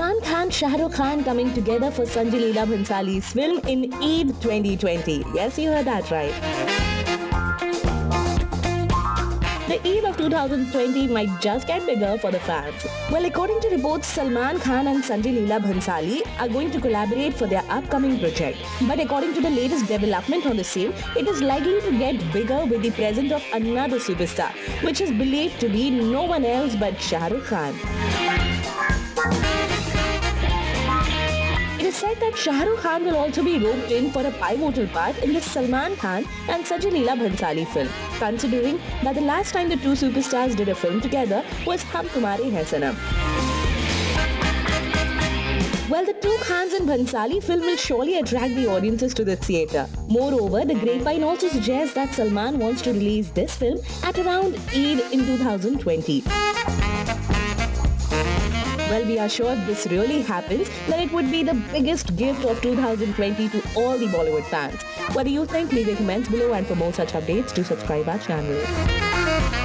Salman Khan, Shah Rukh Khan coming together for Sanjay Leela Bhansali's film in Eid 2020. Yes, you heard that right. The Eid of 2020 might just get bigger for the fans. Well, according to reports, Salman Khan and Sanjay Leela Bhansali are going to collaborate for their upcoming project. But according to the latest development on the same, it is likely to get bigger with the presence of another superstar, which is believed to be no one else but Shah Rukh Khan. It is said that Shahrukh Khan will also be roped in for a pivotal part in the Salman Khan and Sanjay Leela Bhansali film, considering that the last time the two superstars did a film together was Hum Tumhare Hain Sanam. Well, the two Khans and Bhansali film will surely attract the audiences to the theatre. Moreover, the grapevine also suggests that Salman wants to release this film at around Eid in 2020. Well, we are sure if this really happens, then it would be the biggest gift of 2020 to all the Bollywood fans. What do you think? Leave your comments below and for more such updates, do subscribe our channel.